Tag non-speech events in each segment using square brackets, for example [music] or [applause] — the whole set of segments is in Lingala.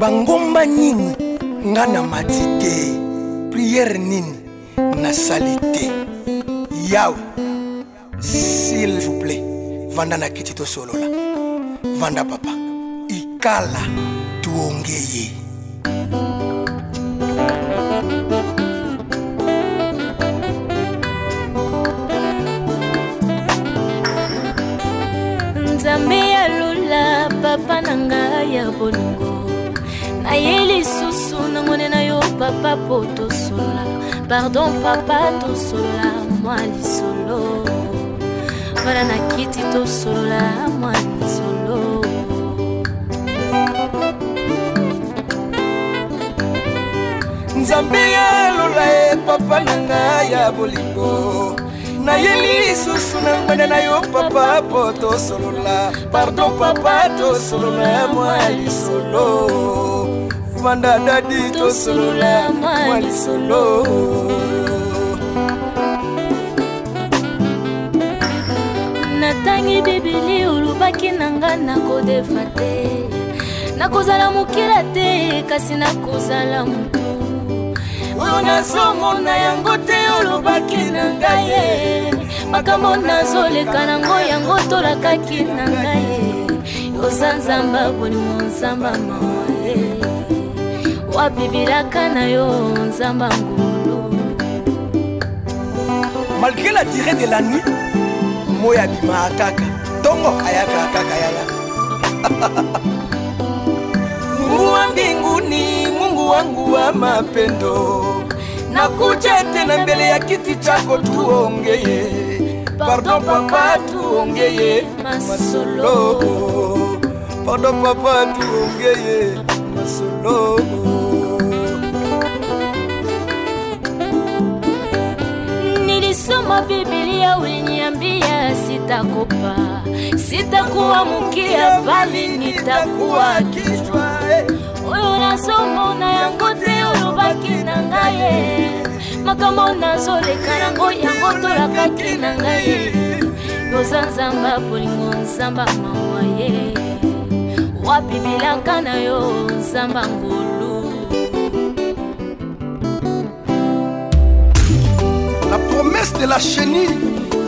bangomba nini nga na mati te priere nini nasali te yawe s'il vous plaît vanda na kiti tosolola vanda papa ikala tuonge ye naye lisusu nangone na yo papa po tosolola pardon papa tosolola mwa lisolo wana na kiti tosolola mwa lisolo nzambe yalola ye papa na nga ya bolingo nayeli lisusu na ngwene na yo papa po tosolola pardon papa tosolola mwa lisolo tovanda dadi tosolola mwa lisolo natangi bibili olobaki na nga nakodefa te nakozala mokila te kasi nakozala motu oyo nazomona yango te olobaki na ngai ye makambo nazoleka nango yango tolakaki na ngai ye oza nzamba bolimo nzamba mawa wabibiraka na yo nzamba ngulu malgré la durée de la nuit moyi abimaka kaka ntongo ayaka kaka yala [laughs] mungu wa mbinguni mungu wangu wa mapendo nakuja na mbele ya kiti chako tuongeye pardon papa tuongeye masolo pardon papa tuongeye masolo Soma Biblia uliniambia sitakopa, sitakuwa mkia bali nitakuwa kichwa. Uyu eh. nasoma unayangote ulubaki na ngaye, eh. makambo nazoleka yango yango tolakaki na ngaye. Eh. Yoza nzamba polingo nzamba mawaye, wapi bilaka na yo nzamba ngulu promesse de la chenille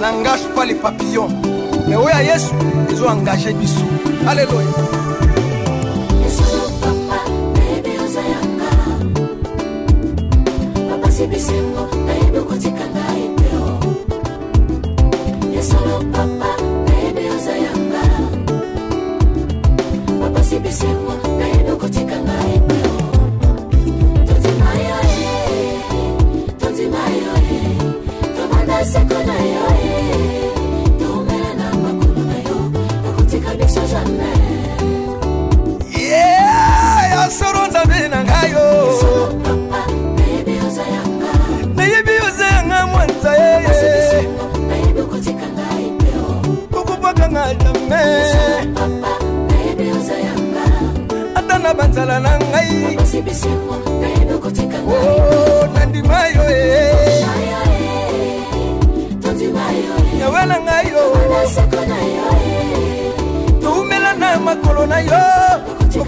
n'engage pas les papillons mais oyo ya yesu ezoengage biso alleluya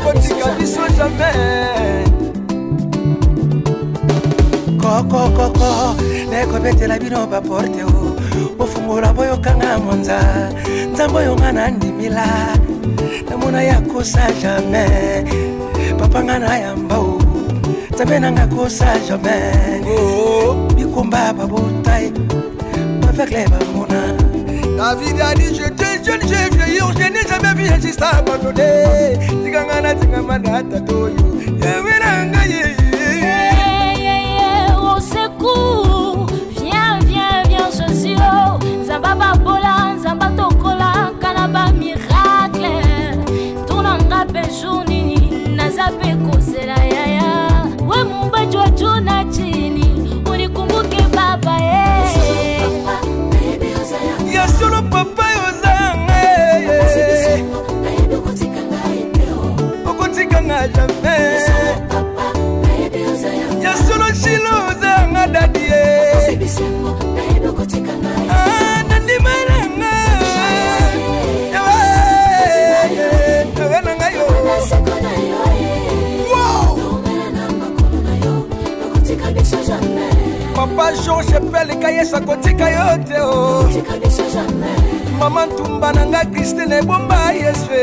okotika biso jamai kokokoko nekobetela bino baporte o bofungola boyokanga monza nzambe oyo nga nandimila namona ya kosa jamai papa nga nayamba o nzambe nanga kosa jamai oh, oh. bikumba babotai bavekle bamona david adi jete ichoni chevyeyi ohenijamevihecisa bandode tikangana tingamanatatoyo yeah, à jamais ya solo shilo oza yanga dadi ye ah, nandima eh, eh, eh, nanga toga na ngai yo papa george peleka yesu akotika yo te o oh. mama ntumba na ngai kristine ebomba yesu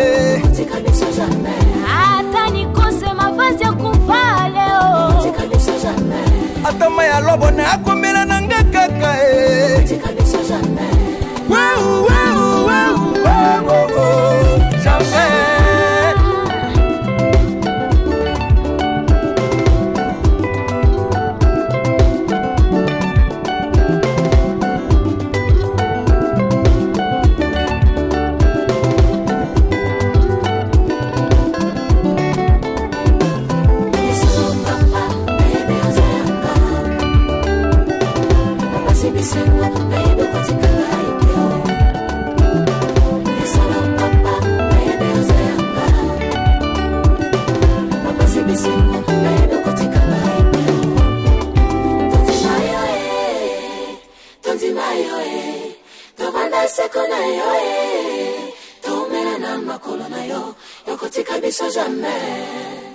mwasi akufa leo atama ya lobo na akomi maseko na yo e tomela na makolo na yo yokotika biso jamai